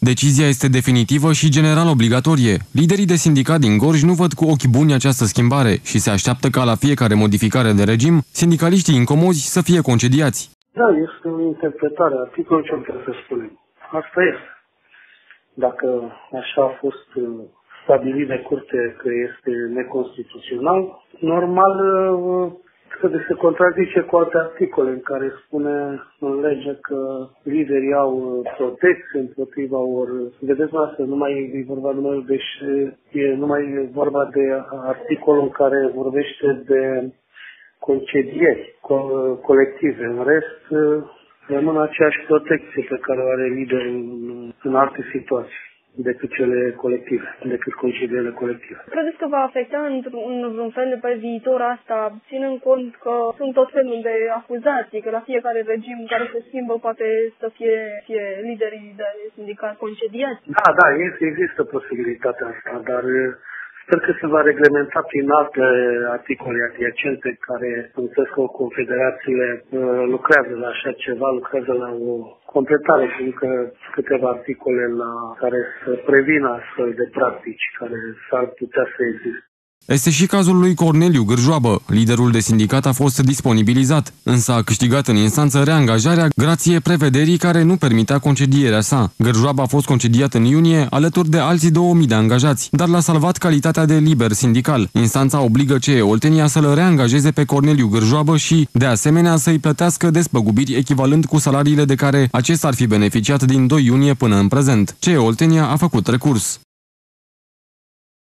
Decizia este definitivă și general obligatorie. Liderii de sindicat din Gorj nu văd cu ochi buni această schimbare și se așteaptă ca la fiecare modificare de regim, sindicaliștii incomozi să fie concediați. Da, este o interpretare a articolului ce trebuie să spunem. Asta este. Dacă așa a fost uh, stabilit de curte că este neconstituțional, normal uh, că se contrazice cu alte articole în care spune în lege că liderii au uh, protecție împotriva ori. Vedeți asta, nu mai e vorba numai, deci e numai vorba de articolul în care vorbește de concedieri co- colective. În rest, uh, rămân aceeași protecție pe care o are liderul în, în alte situații decât cele colective, decât concedierile colective. Credeți că va afecta într-un fel pe viitor asta, ținând cont că sunt tot felul de acuzații, că la fiecare regim care se schimbă poate să fie, fie liderii de sindicat concediați? Da, da, există posibilitatea asta, dar Sper că se va reglementa prin alte articole adiacente care înțeles că confederațiile uh, lucrează la așa ceva, lucrează la o completare și încă câteva articole la care să prevină astfel de practici care s-ar putea să existe. Este și cazul lui Corneliu Gârjoabă. Liderul de sindicat a fost disponibilizat, însă a câștigat în instanță reangajarea grație prevederii care nu permitea concedierea sa. Gârjoabă a fost concediat în iunie alături de alții 2000 de angajați, dar l-a salvat calitatea de liber sindical. Instanța obligă CE Oltenia să-l reangajeze pe Corneliu Gârjoabă și, de asemenea, să-i plătească despăgubiri echivalent cu salariile de care acesta ar fi beneficiat din 2 iunie până în prezent. CE Oltenia a făcut recurs.